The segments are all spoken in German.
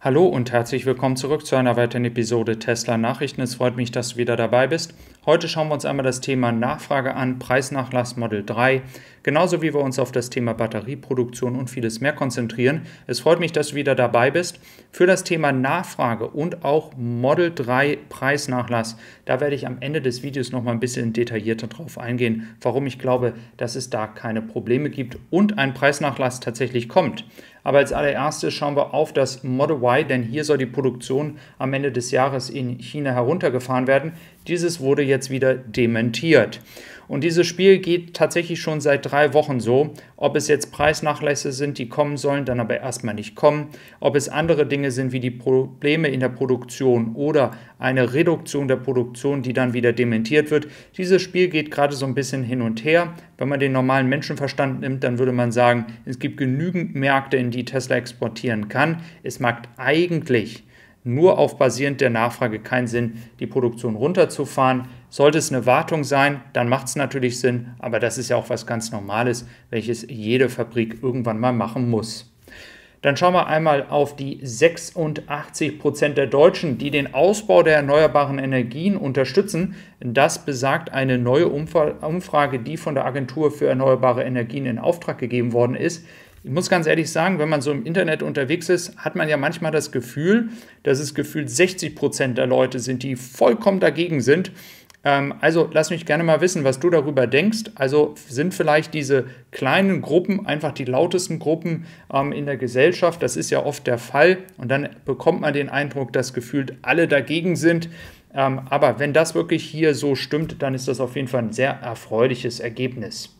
Hallo und herzlich willkommen zurück zu einer weiteren Episode Tesla Nachrichten. Es freut mich, dass du wieder dabei bist. Heute schauen wir uns einmal das Thema Nachfrage an, Preisnachlass Model 3, genauso wie wir uns auf das Thema Batterieproduktion und vieles mehr konzentrieren. Es freut mich, dass du wieder dabei bist. Für das Thema Nachfrage und auch Model 3 Preisnachlass, da werde ich am Ende des Videos noch mal ein bisschen detaillierter drauf eingehen, warum ich glaube, dass es da keine Probleme gibt und ein Preisnachlass tatsächlich kommt. Aber als allererstes schauen wir auf das Model Y, denn hier soll die Produktion am Ende des Jahres in China heruntergefahren werden. Dieses wurde jetzt wieder dementiert. Und dieses Spiel geht tatsächlich schon seit drei Wochen so. Ob es jetzt Preisnachlässe sind, die kommen sollen, dann aber erstmal nicht kommen. Ob es andere Dinge sind wie die Probleme in der Produktion oder eine Reduktion der Produktion, die dann wieder dementiert wird. Dieses Spiel geht gerade so ein bisschen hin und her. Wenn man den normalen Menschenverstand nimmt, dann würde man sagen, es gibt genügend Märkte, in die Tesla exportieren kann. Es mag eigentlich nur auf basierend der Nachfrage keinen Sinn, die Produktion runterzufahren. Sollte es eine Wartung sein, dann macht es natürlich Sinn, aber das ist ja auch was ganz Normales, welches jede Fabrik irgendwann mal machen muss. Dann schauen wir einmal auf die 86 Prozent der Deutschen, die den Ausbau der erneuerbaren Energien unterstützen. Das besagt eine neue Umfrage, die von der Agentur für erneuerbare Energien in Auftrag gegeben worden ist. Ich muss ganz ehrlich sagen, wenn man so im Internet unterwegs ist, hat man ja manchmal das Gefühl, dass es gefühlt 60 Prozent der Leute sind, die vollkommen dagegen sind. Ähm, also lass mich gerne mal wissen, was du darüber denkst. Also sind vielleicht diese kleinen Gruppen einfach die lautesten Gruppen ähm, in der Gesellschaft? Das ist ja oft der Fall. Und dann bekommt man den Eindruck, dass gefühlt alle dagegen sind. Ähm, aber wenn das wirklich hier so stimmt, dann ist das auf jeden Fall ein sehr erfreuliches Ergebnis.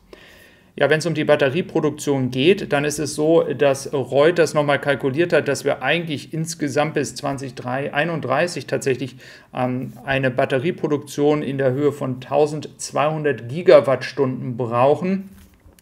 Ja, wenn es um die Batterieproduktion geht, dann ist es so, dass Reuters nochmal kalkuliert hat, dass wir eigentlich insgesamt bis 2031 tatsächlich ähm, eine Batterieproduktion in der Höhe von 1200 Gigawattstunden brauchen.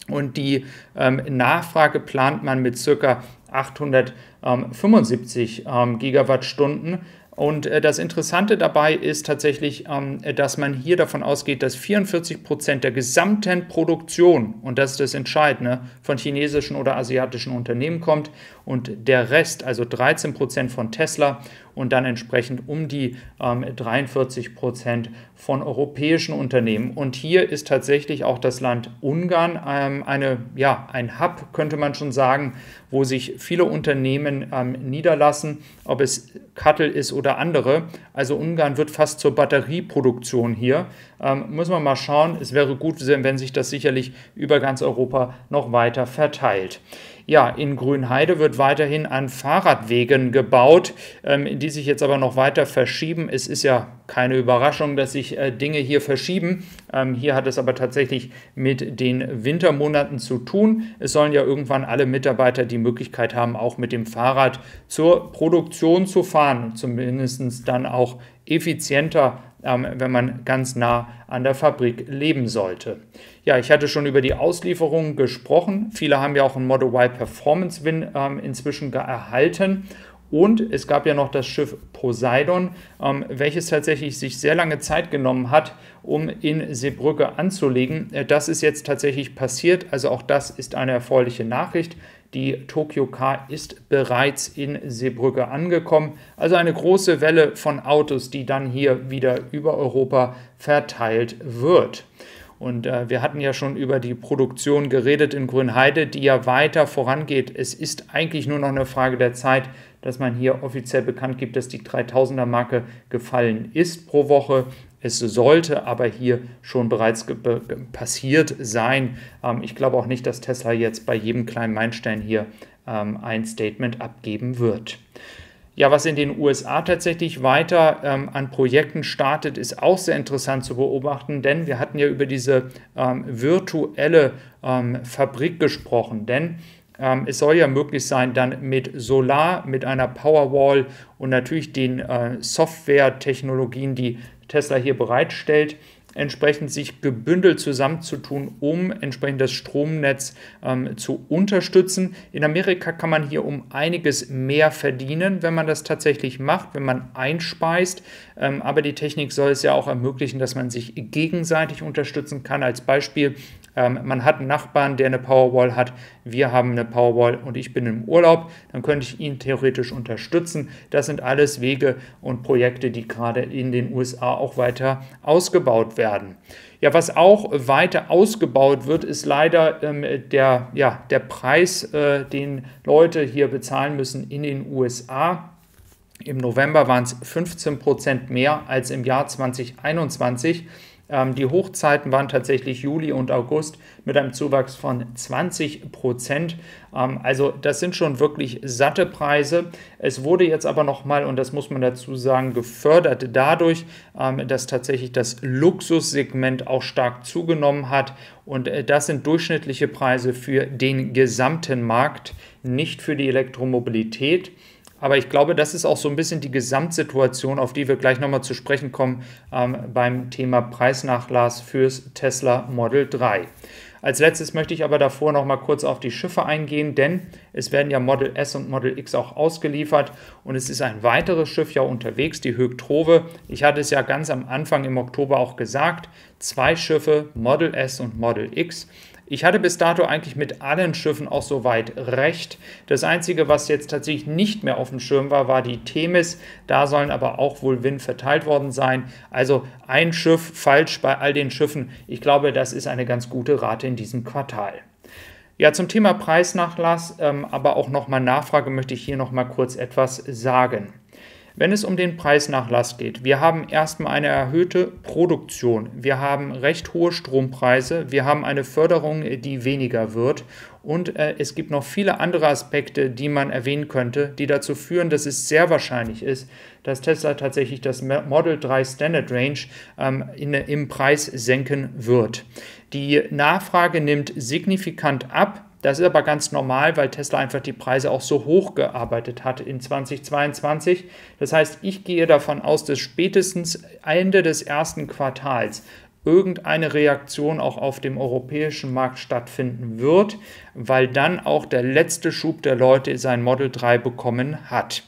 Und die ähm, Nachfrage plant man mit ca. 875 ähm, Gigawattstunden. Und äh, das Interessante dabei ist tatsächlich, ähm, dass man hier davon ausgeht, dass 44 Prozent der gesamten Produktion, und das ist das Entscheidende, von chinesischen oder asiatischen Unternehmen kommt und der Rest, also 13 Prozent von Tesla und dann entsprechend um die ähm, 43 Prozent von europäischen Unternehmen. Und hier ist tatsächlich auch das Land Ungarn ähm, eine, ja, ein Hub, könnte man schon sagen, wo sich viele Unternehmen ähm, niederlassen, ob es Kattel ist oder andere. Also Ungarn wird fast zur Batterieproduktion hier. Ähm, muss man mal schauen. Es wäre gut, wenn sich das sicherlich über ganz Europa noch weiter verteilt. Ja, in Grünheide wird weiterhin an Fahrradwegen gebaut, ähm, die sich jetzt aber noch weiter verschieben. Es ist ja keine Überraschung, dass sich äh, Dinge hier verschieben. Ähm, hier hat es aber tatsächlich mit den Wintermonaten zu tun. Es sollen ja irgendwann alle Mitarbeiter die Möglichkeit haben, auch mit dem Fahrrad zur Produktion zu fahren, zumindest dann auch effizienter ähm, wenn man ganz nah an der Fabrik leben sollte. Ja, ich hatte schon über die Auslieferungen gesprochen. Viele haben ja auch ein Model Y Performance Win ähm, inzwischen erhalten. Und es gab ja noch das Schiff Poseidon, ähm, welches tatsächlich sich sehr lange Zeit genommen hat, um in Seebrücke anzulegen. Äh, das ist jetzt tatsächlich passiert. Also auch das ist eine erfreuliche Nachricht. Die Tokyo Car ist bereits in Seebrücke angekommen. Also eine große Welle von Autos, die dann hier wieder über Europa verteilt wird. Und äh, wir hatten ja schon über die Produktion geredet in Grünheide, die ja weiter vorangeht. Es ist eigentlich nur noch eine Frage der Zeit, dass man hier offiziell bekannt gibt, dass die 3000er Marke gefallen ist pro Woche. Es sollte aber hier schon bereits passiert sein. Ähm, ich glaube auch nicht, dass Tesla jetzt bei jedem kleinen Meilenstein hier ähm, ein Statement abgeben wird. Ja, was in den USA tatsächlich weiter ähm, an Projekten startet, ist auch sehr interessant zu beobachten, denn wir hatten ja über diese ähm, virtuelle ähm, Fabrik gesprochen. Denn ähm, es soll ja möglich sein, dann mit Solar, mit einer Powerwall und natürlich den äh, Software-Technologien, die Tesla hier bereitstellt, entsprechend sich gebündelt zusammenzutun, um entsprechend das Stromnetz ähm, zu unterstützen. In Amerika kann man hier um einiges mehr verdienen, wenn man das tatsächlich macht, wenn man einspeist. Ähm, aber die Technik soll es ja auch ermöglichen, dass man sich gegenseitig unterstützen kann. Als Beispiel ähm, man hat einen Nachbarn, der eine Powerwall hat, wir haben eine Powerwall und ich bin im Urlaub, dann könnte ich ihn theoretisch unterstützen. Das sind alles Wege und Projekte, die gerade in den USA auch weiter ausgebaut werden. Ja, was auch weiter ausgebaut wird, ist leider ähm, der, ja, der Preis, äh, den Leute hier bezahlen müssen in den USA. Im November waren es 15 Prozent mehr als im Jahr 2021. Ähm, die Hochzeiten waren tatsächlich Juli und August mit einem Zuwachs von 20 Prozent. Ähm, also das sind schon wirklich satte Preise. Es wurde jetzt aber nochmal, und das muss man dazu sagen, gefördert dadurch, ähm, dass tatsächlich das Luxussegment auch stark zugenommen hat. Und äh, das sind durchschnittliche Preise für den gesamten Markt, nicht für die Elektromobilität. Aber ich glaube, das ist auch so ein bisschen die Gesamtsituation, auf die wir gleich nochmal zu sprechen kommen ähm, beim Thema Preisnachlass fürs Tesla Model 3. Als letztes möchte ich aber davor noch mal kurz auf die Schiffe eingehen, denn es werden ja Model S und Model X auch ausgeliefert und es ist ein weiteres Schiff ja unterwegs, die Höchtrove. Ich hatte es ja ganz am Anfang im Oktober auch gesagt, zwei Schiffe, Model S und Model X. Ich hatte bis dato eigentlich mit allen Schiffen auch soweit recht. Das Einzige, was jetzt tatsächlich nicht mehr auf dem Schirm war, war die Themis. Da sollen aber auch wohl Wind verteilt worden sein. Also ein Schiff falsch bei all den Schiffen. Ich glaube, das ist eine ganz gute Rate in diesem Quartal. Ja, zum Thema Preisnachlass, ähm, aber auch nochmal Nachfrage möchte ich hier nochmal kurz etwas sagen. Wenn es um den Preisnachlass geht, wir haben erstmal eine erhöhte Produktion, wir haben recht hohe Strompreise, wir haben eine Förderung, die weniger wird und äh, es gibt noch viele andere Aspekte, die man erwähnen könnte, die dazu führen, dass es sehr wahrscheinlich ist, dass Tesla tatsächlich das Model 3 Standard Range ähm, in, im Preis senken wird. Die Nachfrage nimmt signifikant ab. Das ist aber ganz normal, weil Tesla einfach die Preise auch so hoch gearbeitet hat in 2022. Das heißt, ich gehe davon aus, dass spätestens Ende des ersten Quartals irgendeine Reaktion auch auf dem europäischen Markt stattfinden wird, weil dann auch der letzte Schub der Leute sein Model 3 bekommen hat.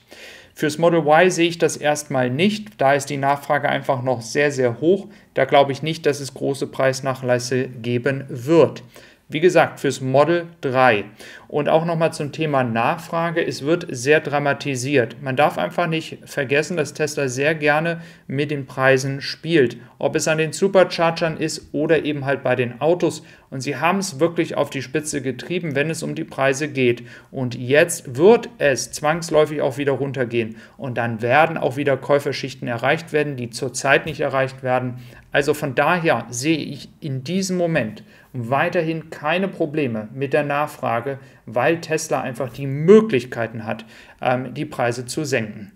Fürs Model Y sehe ich das erstmal nicht. Da ist die Nachfrage einfach noch sehr, sehr hoch. Da glaube ich nicht, dass es große Preisnachlässe geben wird. Wie gesagt, fürs Model 3. Und auch nochmal zum Thema Nachfrage. Es wird sehr dramatisiert. Man darf einfach nicht vergessen, dass Tesla sehr gerne mit den Preisen spielt. Ob es an den Superchargern ist oder eben halt bei den Autos. Und sie haben es wirklich auf die Spitze getrieben, wenn es um die Preise geht. Und jetzt wird es zwangsläufig auch wieder runtergehen. Und dann werden auch wieder Käuferschichten erreicht werden, die zurzeit nicht erreicht werden. Also von daher sehe ich in diesem Moment weiterhin keine Probleme mit der Nachfrage, weil Tesla einfach die Möglichkeiten hat, ähm, die Preise zu senken.